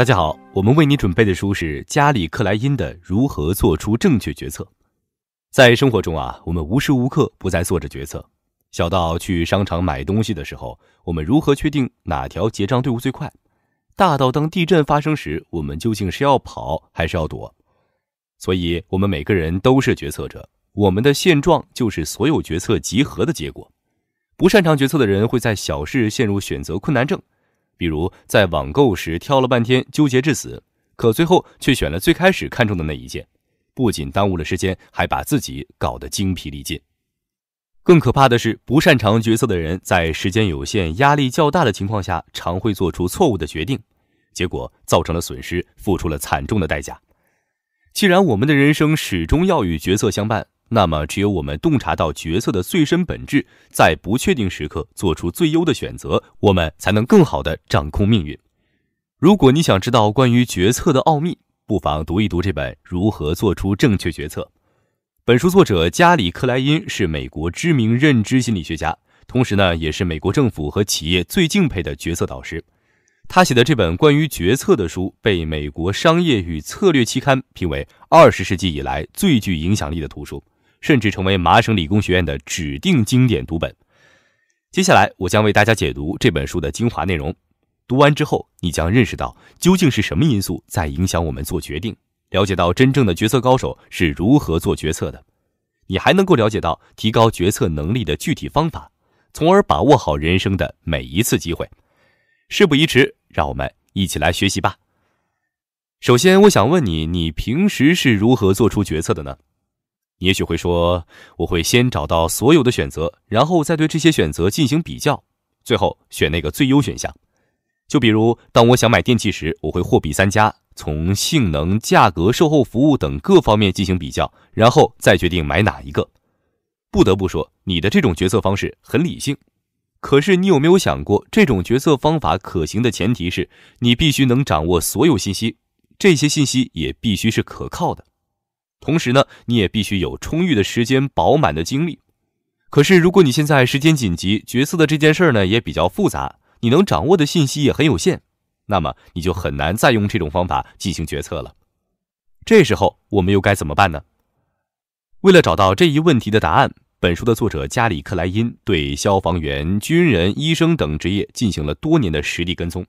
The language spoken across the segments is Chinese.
大家好，我们为你准备的书是加里克莱因的《如何做出正确决策》。在生活中啊，我们无时无刻不在做着决策。小到去商场买东西的时候，我们如何确定哪条结账队伍最快；大到当地震发生时，我们究竟是要跑还是要躲？所以，我们每个人都是决策者。我们的现状就是所有决策集合的结果。不擅长决策的人会在小事陷入选择困难症。比如在网购时挑了半天，纠结致死，可最后却选了最开始看中的那一件，不仅耽误了时间，还把自己搞得精疲力尽。更可怕的是，不擅长决策的人在时间有限、压力较大的情况下，常会做出错误的决定，结果造成了损失，付出了惨重的代价。既然我们的人生始终要与决策相伴。那么，只有我们洞察到决策的最深本质，在不确定时刻做出最优的选择，我们才能更好地掌控命运。如果你想知道关于决策的奥秘，不妨读一读这本《如何做出正确决策》。本书作者加里克莱因是美国知名认知心理学家，同时呢，也是美国政府和企业最敬佩的决策导师。他写的这本关于决策的书，被美国商业与策略期刊评为二十世纪以来最具影响力的图书。甚至成为麻省理工学院的指定经典读本。接下来，我将为大家解读这本书的精华内容。读完之后，你将认识到究竟是什么因素在影响我们做决定，了解到真正的决策高手是如何做决策的。你还能够了解到提高决策能力的具体方法，从而把握好人生的每一次机会。事不宜迟，让我们一起来学习吧。首先，我想问你，你平时是如何做出决策的呢？你也许会说，我会先找到所有的选择，然后再对这些选择进行比较，最后选那个最优选项。就比如，当我想买电器时，我会货比三家，从性能、价格、售后服务等各方面进行比较，然后再决定买哪一个。不得不说，你的这种决策方式很理性。可是，你有没有想过，这种决策方法可行的前提是你必须能掌握所有信息，这些信息也必须是可靠的。同时呢，你也必须有充裕的时间、饱满的精力。可是，如果你现在时间紧急，决策的这件事儿呢也比较复杂，你能掌握的信息也很有限，那么你就很难再用这种方法进行决策了。这时候，我们又该怎么办呢？为了找到这一问题的答案，本书的作者加里克莱因对消防员、军人、医生等职业进行了多年的实地跟踪。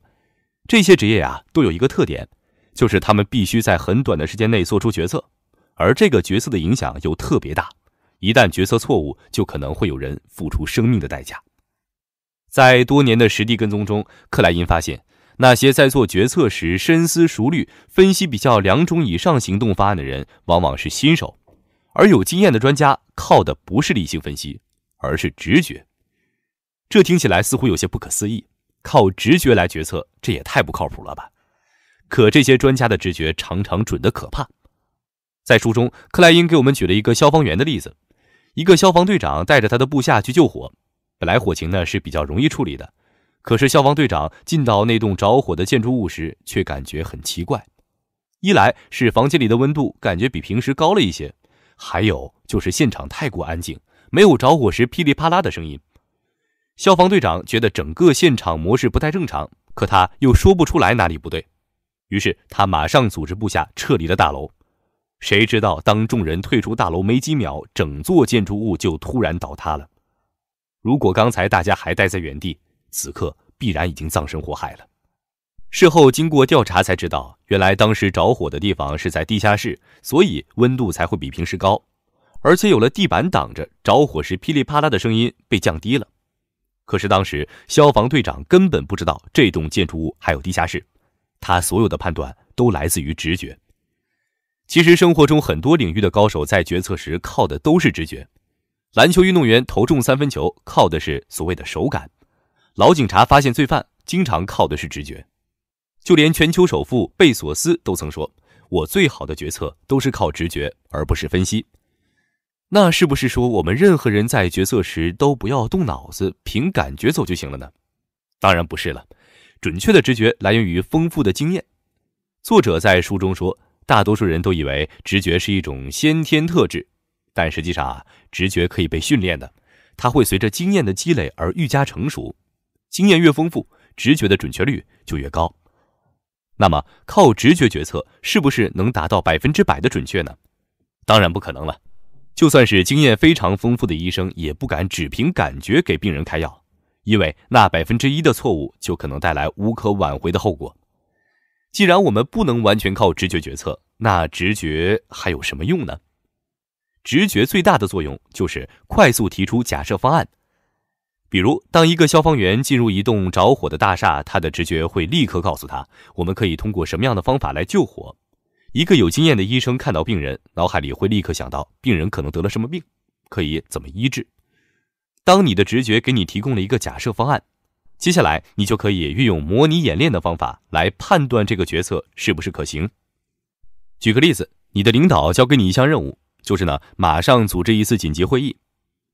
这些职业啊，都有一个特点，就是他们必须在很短的时间内做出决策。而这个决策的影响又特别大，一旦决策错误，就可能会有人付出生命的代价。在多年的实地跟踪中，克莱因发现，那些在做决策时深思熟虑、分析比较两种以上行动方案的人，往往是新手；而有经验的专家靠的不是理性分析，而是直觉。这听起来似乎有些不可思议，靠直觉来决策，这也太不靠谱了吧？可这些专家的直觉常常准得可怕。在书中，克莱因给我们举了一个消防员的例子：一个消防队长带着他的部下去救火，本来火情呢是比较容易处理的，可是消防队长进到那栋着火的建筑物时，却感觉很奇怪。一来是房间里的温度感觉比平时高了一些，还有就是现场太过安静，没有着火时噼里啪啦的声音。消防队长觉得整个现场模式不太正常，可他又说不出来哪里不对，于是他马上组织部下撤离了大楼。谁知道，当众人退出大楼没几秒，整座建筑物就突然倒塌了。如果刚才大家还待在原地，此刻必然已经葬身火海了。事后经过调查才知道，原来当时着火的地方是在地下室，所以温度才会比平时高，而且有了地板挡着，着火时噼里啪啦的声音被降低了。可是当时消防队长根本不知道这栋建筑物还有地下室，他所有的判断都来自于直觉。其实生活中很多领域的高手在决策时靠的都是直觉。篮球运动员投中三分球靠的是所谓的手感，老警察发现罪犯经常靠的是直觉。就连全球首富贝索斯都曾说：“我最好的决策都是靠直觉，而不是分析。”那是不是说我们任何人在决策时都不要动脑子，凭感觉走就行了呢？当然不是了。准确的直觉来源于丰富的经验。作者在书中说。大多数人都以为直觉是一种先天特质，但实际上啊，直觉可以被训练的，它会随着经验的积累而愈加成熟。经验越丰富，直觉的准确率就越高。那么靠直觉决策是不是能达到百分之百的准确呢？当然不可能了。就算是经验非常丰富的医生，也不敢只凭感觉给病人开药，因为那百分之一的错误就可能带来无可挽回的后果。既然我们不能完全靠直觉决策，那直觉还有什么用呢？直觉最大的作用就是快速提出假设方案。比如，当一个消防员进入一栋着火的大厦，他的直觉会立刻告诉他，我们可以通过什么样的方法来救火。一个有经验的医生看到病人，脑海里会立刻想到病人可能得了什么病，可以怎么医治。当你的直觉给你提供了一个假设方案，接下来你就可以运用模拟演练的方法来判断这个决策是不是可行。举个例子，你的领导交给你一项任务，就是呢马上组织一次紧急会议。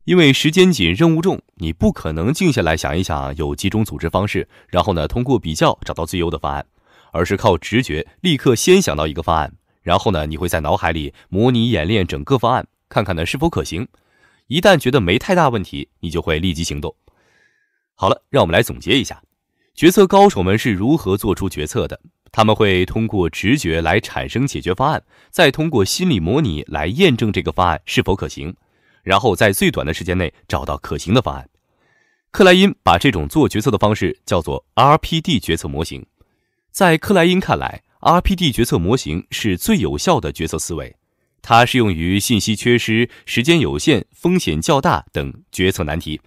因为时间紧、任务重，你不可能静下来想一想有几种组织方式，然后呢通过比较找到最优的方案，而是靠直觉立刻先想到一个方案，然后呢你会在脑海里模拟演练整个方案，看看呢是否可行。一旦觉得没太大问题，你就会立即行动。好了，让我们来总结一下，决策高手们是如何做出决策的。他们会通过直觉来产生解决方案，再通过心理模拟来验证这个方案是否可行。然后在最短的时间内找到可行的方案。克莱因把这种做决策的方式叫做 RPD 决策模型。在克莱因看来，RPD 决策模型是最有效的决策思维，它适用于信息缺失、时间有限、风险较大等决策难题。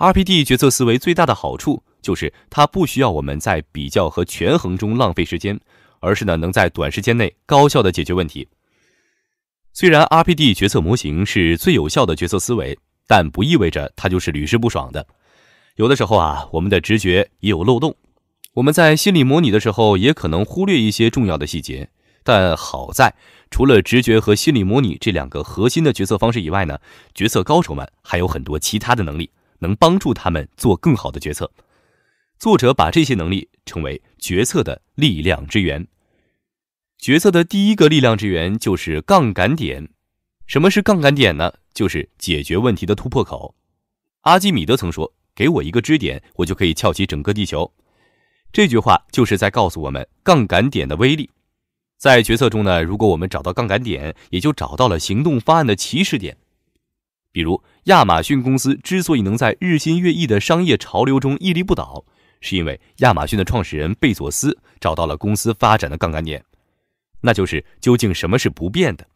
RPD 决策思维最大的好处就是它不需要我们在比较和权衡中浪费时间，而是呢能在短时间内高效的解决问题。虽然 RPD 决策模型是最有效的决策思维，但不意味着它就是屡试不爽的。有的时候啊，我们的直觉也有漏洞。我们在心理模拟的时候，也可能忽略一些重要的细节。但好在，除了直觉和心理模拟这两个核心的决策方式以外呢，决策高手们还有很多其他的能力，能帮助他们做更好的决策。作者把这些能力称为决策的力量之源。决策的第一个力量之源就是杠杆点。什么是杠杆点呢？就是解决问题的突破口。阿基米德曾说：“给我一个支点，我就可以撬起整个地球。”这句话就是在告诉我们杠杆点的威力。在决策中呢，如果我们找到杠杆点，也就找到了行动方案的起始点。比如，亚马逊公司之所以能在日新月异的商业潮流中屹立不倒，是因为亚马逊的创始人贝佐斯找到了公司发展的杠杆点。那就是究竟什么是不变的？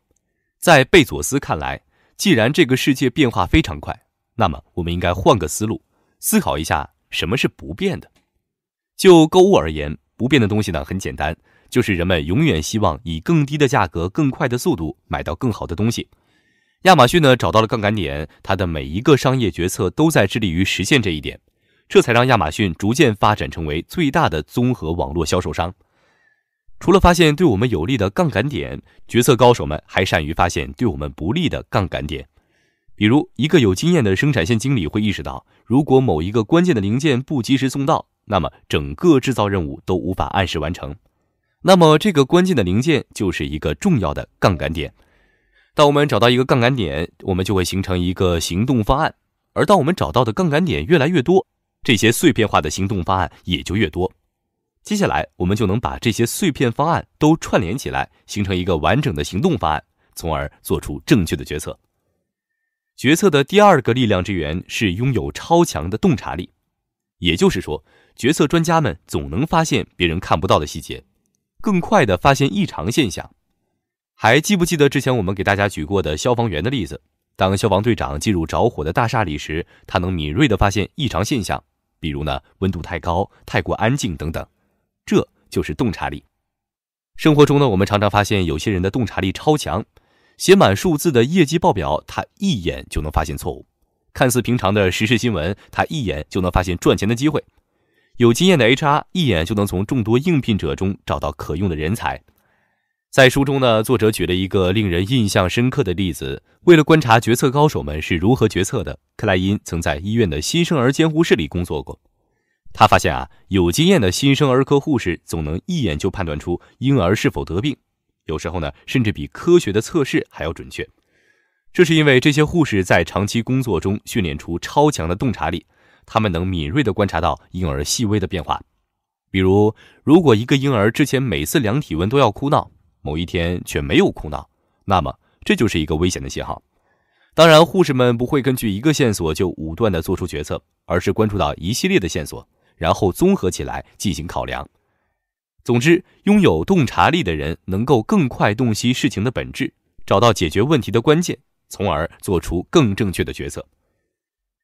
在贝佐斯看来，既然这个世界变化非常快，那么我们应该换个思路，思考一下什么是不变的。就购物而言，不变的东西呢很简单，就是人们永远希望以更低的价格、更快的速度买到更好的东西。亚马逊呢找到了杠杆点，它的每一个商业决策都在致力于实现这一点，这才让亚马逊逐渐发展成为最大的综合网络销售商。除了发现对我们有利的杠杆点，决策高手们还善于发现对我们不利的杠杆点。比如，一个有经验的生产线经理会意识到，如果某一个关键的零件不及时送到，那么整个制造任务都无法按时完成。那么，这个关键的零件就是一个重要的杠杆点。当我们找到一个杠杆点，我们就会形成一个行动方案。而当我们找到的杠杆点越来越多，这些碎片化的行动方案也就越多。接下来，我们就能把这些碎片方案都串联起来，形成一个完整的行动方案，从而做出正确的决策。决策的第二个力量之源是拥有超强的洞察力，也就是说，决策专家们总能发现别人看不到的细节，更快地发现异常现象。还记不记得之前我们给大家举过的消防员的例子？当消防队长进入着火的大厦里时，他能敏锐地发现异常现象，比如呢温度太高、太过安静等等。这就是洞察力。生活中呢，我们常常发现有些人的洞察力超强，写满数字的业绩报表，他一眼就能发现错误；看似平常的时事新闻，他一眼就能发现赚钱的机会。有经验的 HR 一眼就能从众多应聘者中找到可用的人才。在书中呢，作者举了一个令人印象深刻的例子：为了观察决策高手们是如何决策的，克莱因曾在医院的新生儿监护室里工作过。他发现啊，有经验的新生儿科护士总能一眼就判断出婴儿是否得病，有时候呢，甚至比科学的测试还要准确。这是因为这些护士在长期工作中训练出超强的洞察力，他们能敏锐地观察到婴儿细微的变化。比如，如果一个婴儿之前每次量体温都要哭闹，某一天却没有哭闹，那么这就是一个危险的信号。当然，护士们不会根据一个线索就武断地做出决策，而是关注到一系列的线索，然后综合起来进行考量。总之，拥有洞察力的人能够更快洞悉事情的本质，找到解决问题的关键，从而做出更正确的决策。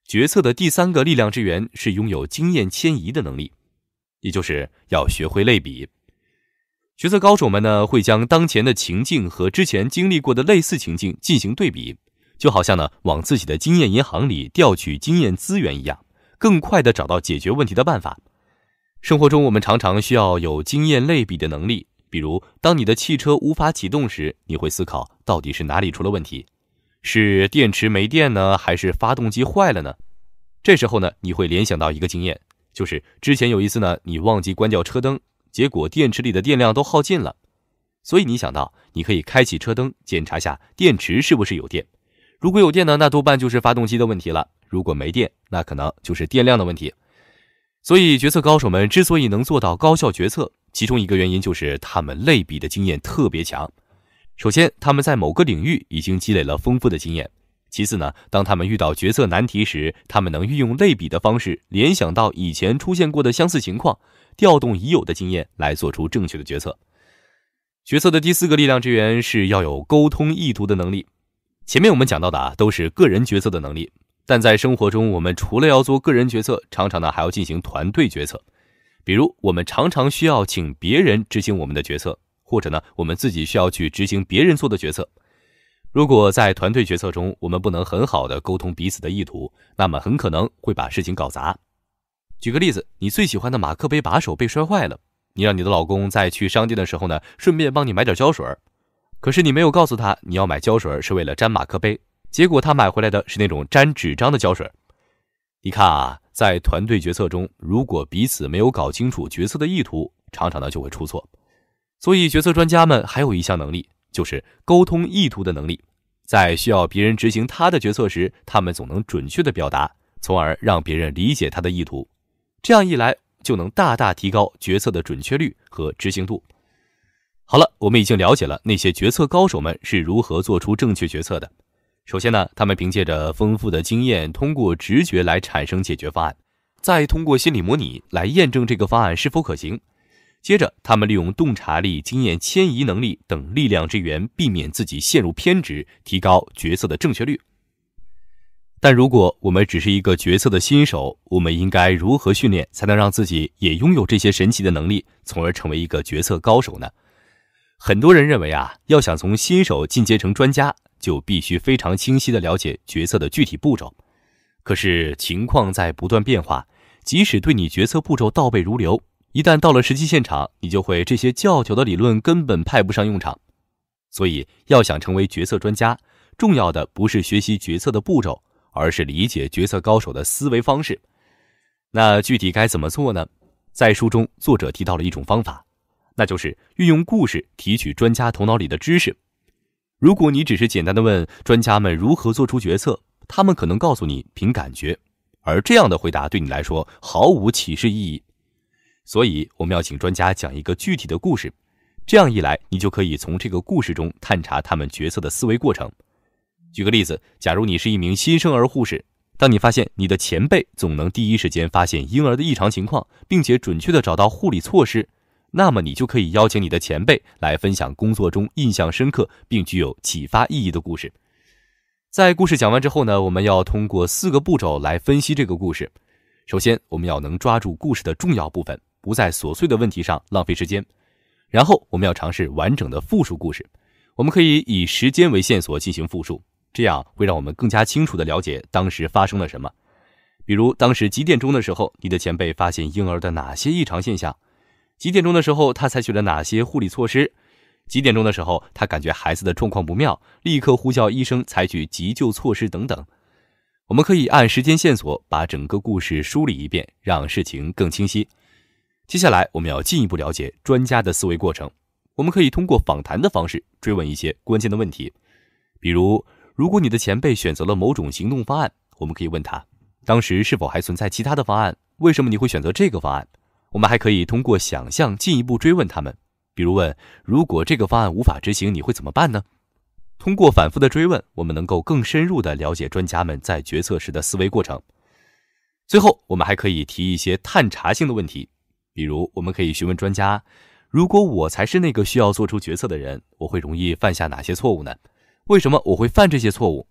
决策的第三个力量之源是拥有经验迁移的能力。也就是要学会类比，决策高手们呢会将当前的情境和之前经历过的类似情境进行对比，就好像呢往自己的经验银行里调取经验资源一样，更快的找到解决问题的办法。生活中我们常常需要有经验类比的能力，比如当你的汽车无法启动时，你会思考到底是哪里出了问题，是电池没电呢，还是发动机坏了呢？这时候呢你会联想到一个经验。就是之前有一次呢，你忘记关掉车灯，结果电池里的电量都耗尽了，所以你想到你可以开启车灯，检查下电池是不是有电。如果有电呢，那多半就是发动机的问题了；如果没电，那可能就是电量的问题。所以决策高手们之所以能做到高效决策，其中一个原因就是他们类比的经验特别强。首先，他们在某个领域已经积累了丰富的经验。其次呢，当他们遇到决策难题时，他们能运用类比的方式联想到以前出现过的相似情况，调动已有的经验来做出正确的决策。决策的第四个力量之源是要有沟通意图的能力。前面我们讲到的啊，都是个人决策的能力，但在生活中，我们除了要做个人决策，常常呢还要进行团队决策。比如，我们常常需要请别人执行我们的决策，或者呢，我们自己需要去执行别人做的决策。如果在团队决策中，我们不能很好的沟通彼此的意图，那么很可能会把事情搞砸。举个例子，你最喜欢的马克杯把手被摔坏了，你让你的老公在去商店的时候呢，顺便帮你买点胶水可是你没有告诉他你要买胶水是为了粘马克杯，结果他买回来的是那种粘纸张的胶水。你看啊，在团队决策中，如果彼此没有搞清楚决策的意图，常常呢就会出错。所以，决策专家们还有一项能力。就是沟通意图的能力，在需要别人执行他的决策时，他们总能准确的表达，从而让别人理解他的意图。这样一来，就能大大提高决策的准确率和执行度。好了，我们已经了解了那些决策高手们是如何做出正确决策的。首先呢，他们凭借着丰富的经验，通过直觉来产生解决方案，再通过心理模拟来验证这个方案是否可行。接着，他们利用洞察力、经验迁移能力等力量之源，避免自己陷入偏执，提高决策的正确率。但如果我们只是一个决策的新手，我们应该如何训练才能让自己也拥有这些神奇的能力，从而成为一个决策高手呢？很多人认为啊，要想从新手进阶成专家，就必须非常清晰地了解决策的具体步骤。可是情况在不断变化，即使对你决策步骤倒背如流。一旦到了实际现场，你就会这些较久的理论根本派不上用场。所以，要想成为决策专家，重要的不是学习决策的步骤，而是理解决策高手的思维方式。那具体该怎么做呢？在书中，作者提到了一种方法，那就是运用故事提取专家头脑里的知识。如果你只是简单的问专家们如何做出决策，他们可能告诉你凭感觉，而这样的回答对你来说毫无启示意义。所以，我们要请专家讲一个具体的故事，这样一来，你就可以从这个故事中探查他们决策的思维过程。举个例子，假如你是一名新生儿护士，当你发现你的前辈总能第一时间发现婴儿的异常情况，并且准确的找到护理措施，那么你就可以邀请你的前辈来分享工作中印象深刻并具有启发意义的故事。在故事讲完之后呢，我们要通过四个步骤来分析这个故事。首先，我们要能抓住故事的重要部分。不在琐碎的问题上浪费时间，然后我们要尝试完整的复述故事。我们可以以时间为线索进行复述，这样会让我们更加清楚地了解当时发生了什么。比如，当时几点钟的时候，你的前辈发现婴儿的哪些异常现象？几点钟的时候，他采取了哪些护理措施？几点钟的时候，他感觉孩子的状况不妙，立刻呼叫医生，采取急救措施等等。我们可以按时间线索把整个故事梳理一遍，让事情更清晰。接下来，我们要进一步了解专家的思维过程。我们可以通过访谈的方式追问一些关键的问题，比如，如果你的前辈选择了某种行动方案，我们可以问他，当时是否还存在其他的方案？为什么你会选择这个方案？我们还可以通过想象进一步追问他们，比如问：如果这个方案无法执行，你会怎么办呢？通过反复的追问，我们能够更深入的了解专家们在决策时的思维过程。最后，我们还可以提一些探查性的问题，比如我们可以询问专家：如果我才是那个需要做出决策的人，我会容易犯下哪些错误呢？为什么我会犯这些错误？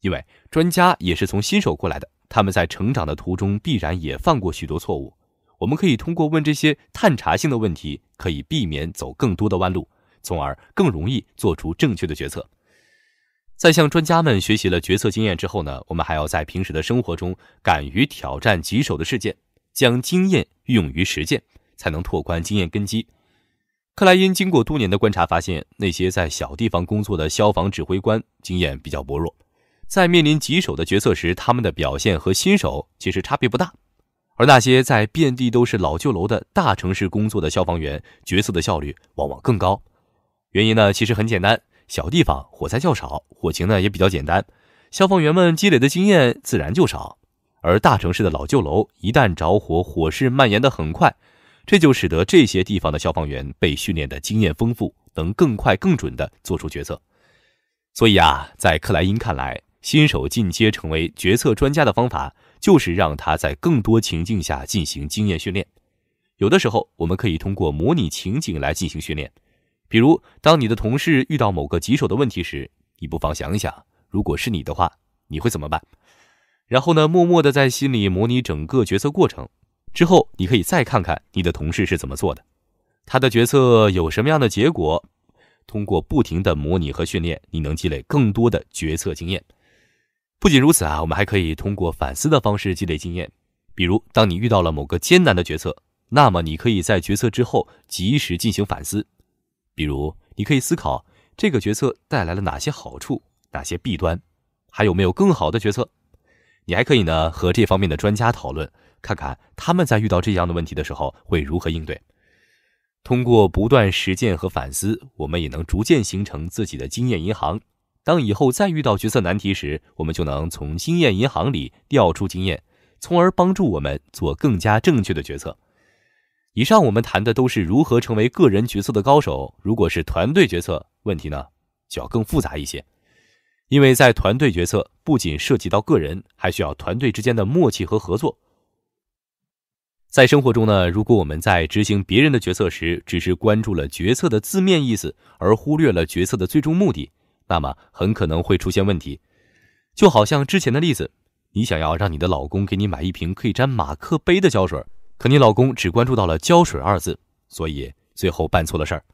因为专家也是从新手过来的，他们在成长的途中必然也犯过许多错误。我们可以通过问这些探查性的问题，可以避免走更多的弯路，从而更容易做出正确的决策。在向专家们学习了决策经验之后呢，我们还要在平时的生活中敢于挑战棘手的事件，将经验运用于实践，才能拓宽经验根基。克莱因经过多年的观察发现，那些在小地方工作的消防指挥官经验比较薄弱，在面临棘手的决策时，他们的表现和新手其实差别不大。而那些在遍地都是老旧楼的大城市工作的消防员，决策的效率往往更高。原因呢，其实很简单。小地方火灾较少，火情呢也比较简单，消防员们积累的经验自然就少。而大城市的老旧楼一旦着火，火势蔓延的很快，这就使得这些地方的消防员被训练的经验丰富，能更快更准的做出决策。所以啊，在克莱因看来，新手进阶成为决策专家的方法，就是让他在更多情境下进行经验训练。有的时候，我们可以通过模拟情景来进行训练。比如，当你的同事遇到某个棘手的问题时，你不妨想一想，如果是你的话，你会怎么办？然后呢，默默的在心里模拟整个决策过程。之后，你可以再看看你的同事是怎么做的，他的决策有什么样的结果。通过不停的模拟和训练，你能积累更多的决策经验。不仅如此啊，我们还可以通过反思的方式积累经验。比如，当你遇到了某个艰难的决策，那么你可以在决策之后及时进行反思。比如，你可以思考这个决策带来了哪些好处，哪些弊端，还有没有更好的决策？你还可以呢和这方面的专家讨论，看看他们在遇到这样的问题的时候会如何应对。通过不断实践和反思，我们也能逐渐形成自己的经验银行。当以后再遇到决策难题时，我们就能从经验银行里调出经验，从而帮助我们做更加正确的决策。以上我们谈的都是如何成为个人决策的高手。如果是团队决策，问题呢就要更复杂一些，因为在团队决策不仅涉及到个人，还需要团队之间的默契和合作。在生活中呢，如果我们在执行别人的决策时，只是关注了决策的字面意思，而忽略了决策的最终目的，那么很可能会出现问题。就好像之前的例子，你想要让你的老公给你买一瓶可以沾马克杯的胶水。可你老公只关注到了“胶水”二字，所以最后办错了事儿。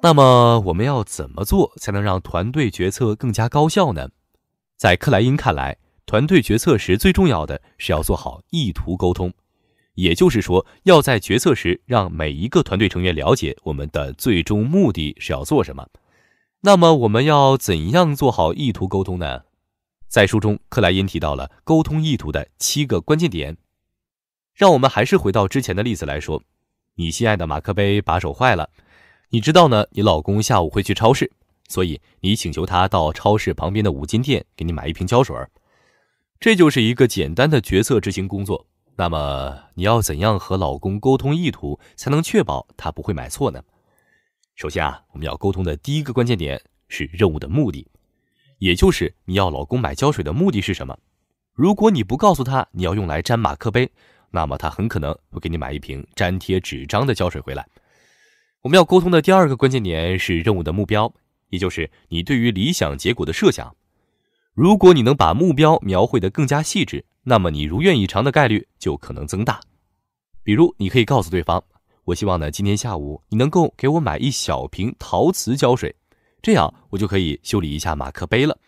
那么我们要怎么做才能让团队决策更加高效呢？在克莱因看来，团队决策时最重要的是要做好意图沟通，也就是说，要在决策时让每一个团队成员了解我们的最终目的是要做什么。那么我们要怎样做好意图沟通呢？在书中，克莱因提到了沟通意图的七个关键点。让我们还是回到之前的例子来说，你心爱的马克杯把手坏了，你知道呢？你老公下午会去超市，所以你请求他到超市旁边的五金店给你买一瓶胶水。这就是一个简单的决策执行工作。那么你要怎样和老公沟通意图，才能确保他不会买错呢？首先啊，我们要沟通的第一个关键点是任务的目的，也就是你要老公买胶水的目的是什么？如果你不告诉他你要用来粘马克杯，那么他很可能会给你买一瓶粘贴纸张的胶水回来。我们要沟通的第二个关键点是任务的目标，也就是你对于理想结果的设想。如果你能把目标描绘得更加细致，那么你如愿以偿的概率就可能增大。比如，你可以告诉对方：“我希望呢，今天下午你能够给我买一小瓶陶瓷胶水，这样我就可以修理一下马克杯了。”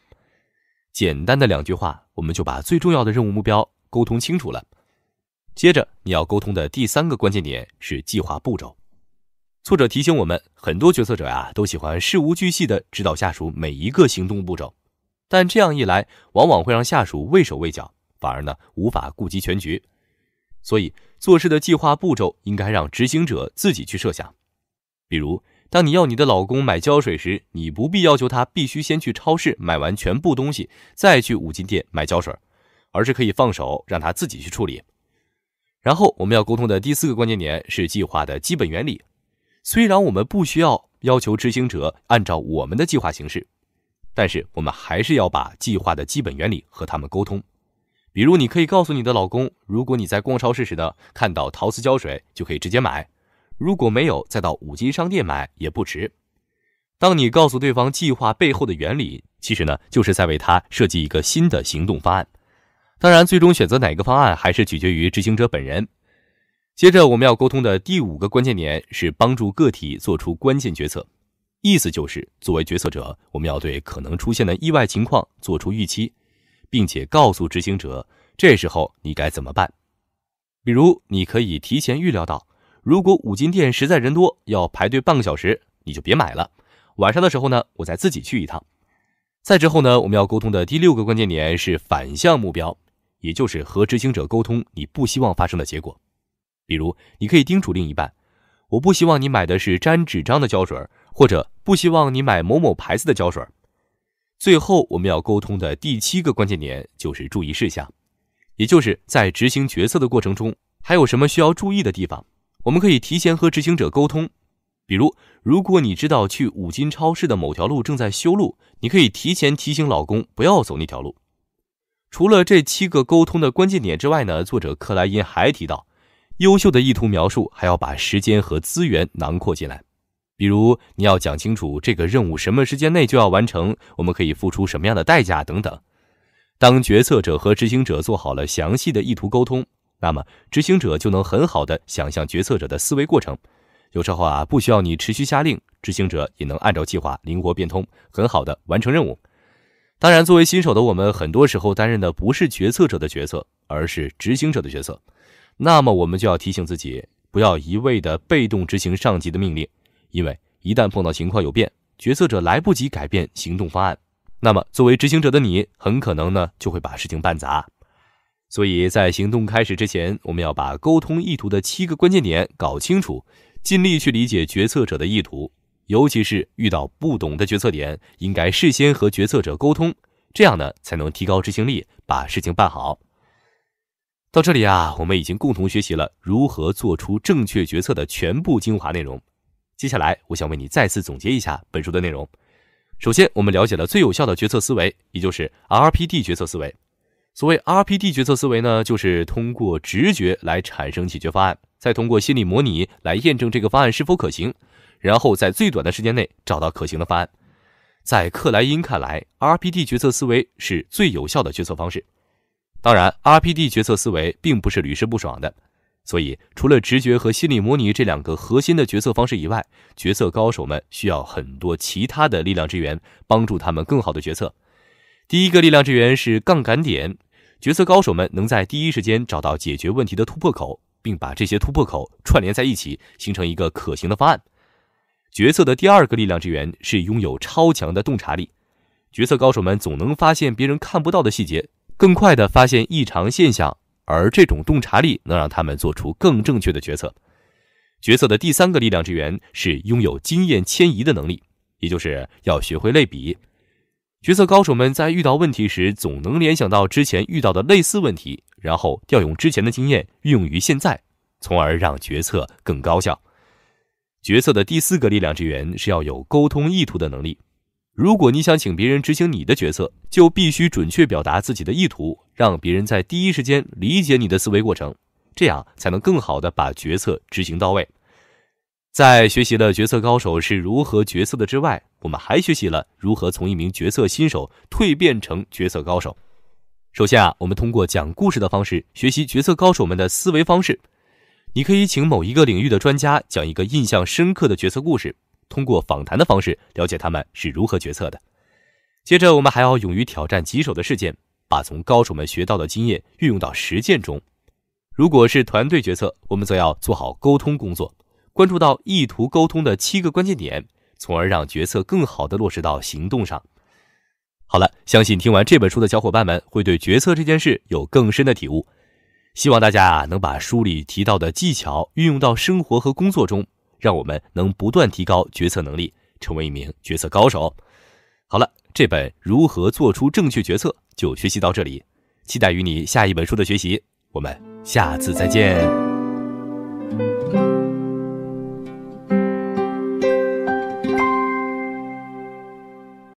简单的两句话，我们就把最重要的任务目标沟通清楚了。接着你要沟通的第三个关键点是计划步骤。作者提醒我们，很多决策者呀都喜欢事无巨细的指导下属每一个行动步骤，但这样一来，往往会让下属畏手畏脚，反而呢无法顾及全局。所以做事的计划步骤应该让执行者自己去设想。比如，当你要你的老公买胶水时，你不必要求他必须先去超市买完全部东西再去五金店买胶水，而是可以放手让他自己去处理。然后我们要沟通的第四个关键点是计划的基本原理。虽然我们不需要要求执行者按照我们的计划行事，但是我们还是要把计划的基本原理和他们沟通。比如，你可以告诉你的老公，如果你在逛超市时呢看到陶瓷胶水，就可以直接买；如果没有，再到五金商店买也不迟。当你告诉对方计划背后的原理，其实呢就是在为他设计一个新的行动方案。当然，最终选择哪个方案还是取决于执行者本人。接着，我们要沟通的第五个关键点是帮助个体做出关键决策，意思就是作为决策者，我们要对可能出现的意外情况做出预期。并且告诉执行者，这时候你该怎么办？比如，你可以提前预料到，如果五金店实在人多，要排队半个小时，你就别买了。晚上的时候呢，我再自己去一趟。再之后呢，我们要沟通的第六个关键点是反向目标，也就是和执行者沟通你不希望发生的结果。比如，你可以叮嘱另一半：“我不希望你买的是粘纸张的胶水，或者不希望你买某某牌子的胶水。”最后，我们要沟通的第七个关键点就是注意事项，也就是在执行决策的过程中，还有什么需要注意的地方。我们可以提前和执行者沟通，比如，如果你知道去五金超市的某条路正在修路，你可以提前提醒老公不要走那条路。除了这七个沟通的关键点之外呢，作者克莱因还提到，优秀的意图描述还要把时间和资源囊括进来。比如你要讲清楚这个任务什么时间内就要完成，我们可以付出什么样的代价等等。当决策者和执行者做好了详细的意图沟通，那么执行者就能很好的想象决策者的思维过程。有时候啊，不需要你持续下令，执行者也能按照计划灵活变通，很好的完成任务。当然，作为新手的我们，很多时候担任的不是决策者的角色，而是执行者的角色。那么我们就要提醒自己，不要一味的被动执行上级的命令。因为一旦碰到情况有变，决策者来不及改变行动方案，那么作为执行者的你，很可能呢就会把事情办砸。所以在行动开始之前，我们要把沟通意图的七个关键点搞清楚，尽力去理解决策者的意图，尤其是遇到不懂的决策点，应该事先和决策者沟通，这样呢才能提高执行力，把事情办好。到这里啊，我们已经共同学习了如何做出正确决策的全部精华内容。接下来，我想为你再次总结一下本书的内容。首先，我们了解了最有效的决策思维，也就是 RPD 决策思维。所谓 RPD 决策思维呢，就是通过直觉来产生解决方案，再通过心理模拟来验证这个方案是否可行，然后在最短的时间内找到可行的方案。在克莱因看来，RPD 决策思维是最有效的决策方式。当然，RPD 决策思维并不是屡试不爽的。所以，除了直觉和心理模拟这两个核心的决策方式以外，决策高手们需要很多其他的力量支援，帮助他们更好的决策。第一个力量支援是杠杆点，决策高手们能在第一时间找到解决问题的突破口，并把这些突破口串联在一起，形成一个可行的方案。决策的第二个力量支援是拥有超强的洞察力，决策高手们总能发现别人看不到的细节，更快地发现异常现象。而这种洞察力能让他们做出更正确的决策。决策的第三个力量之源是拥有经验迁移的能力，也就是要学会类比。决策高手们在遇到问题时，总能联想到之前遇到的类似问题，然后调用之前的经验运用于现在，从而让决策更高效。决策的第四个力量之源是要有沟通意图的能力。如果你想请别人执行你的决策，就必须准确表达自己的意图，让别人在第一时间理解你的思维过程，这样才能更好的把决策执行到位。在学习了决策高手是如何决策的之外，我们还学习了如何从一名决策新手蜕变成决策高手。首先啊，我们通过讲故事的方式学习决策高手们的思维方式。你可以请某一个领域的专家讲一个印象深刻的决策故事。通过访谈的方式了解他们是如何决策的。接着，我们还要勇于挑战棘手的事件，把从高手们学到的经验运用到实践中。如果是团队决策，我们则要做好沟通工作，关注到意图沟通的七个关键点，从而让决策更好的落实到行动上。好了，相信听完这本书的小伙伴们会对决策这件事有更深的体悟。希望大家啊能把书里提到的技巧运用到生活和工作中。让我们能不断提高决策能力，成为一名决策高手。好了，这本《如何做出正确决策》就学习到这里，期待与你下一本书的学习。我们下次再见。